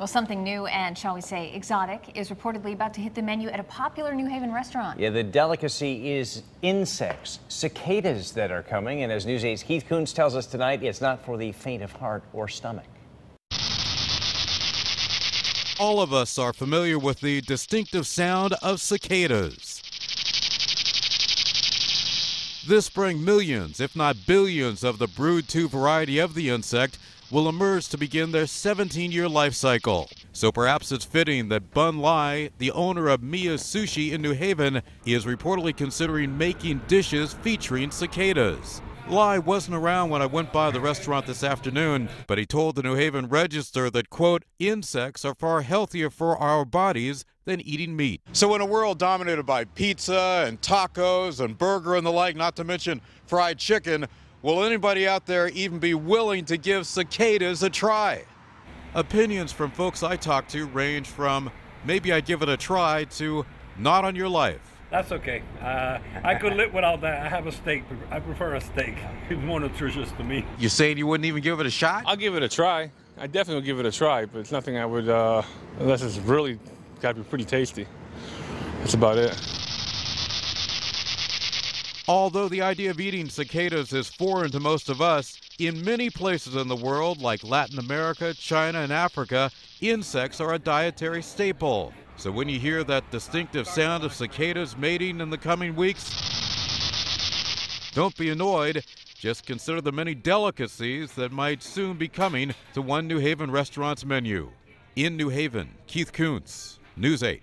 Well, something new and, shall we say, exotic is reportedly about to hit the menu at a popular New Haven restaurant. Yeah, the delicacy is insects, cicadas that are coming. And as News 8's Keith Kountz tells us tonight, it's not for the faint of heart or stomach. All of us are familiar with the distinctive sound of cicadas. This spring, millions, if not billions, of the brood 2 variety of the insect will emerge to begin their 17 year life cycle. So perhaps it's fitting that Bun Lai, the owner of Miya's Sushi in New Haven, is reportedly considering making dishes featuring cicadas. Lai wasn't around when I went by the restaurant this afternoon, but he told the New Haven Register that, quote, insects are far healthier for our bodies than eating meat. So, in a world dominated by pizza and tacos and burger and the like, not to mention fried chicken, Will anybody out there even be willing to give cicadas a try? Opinions from folks I talk to range from maybe I'd give it a try to not on your life. That's okay. Uh, I could live without that. I have a steak. I prefer a steak. It's more nutritious to me. You're saying you wouldn't even give it a shot? I'll give it a try. I definitely will give it a try, but it's nothing I would, uh, unless it's really got to be pretty tasty. That's about it. Although the idea of eating cicadas is foreign to most of us, in many places in the world, like Latin America, China, and Africa, insects are a dietary staple. So when you hear that distinctive sound of cicadas mating in the coming weeks, don't be annoyed. Just consider the many delicacies that might soon be coming to one New Haven restaurant's menu. In New Haven, Keith Kountz, News 8.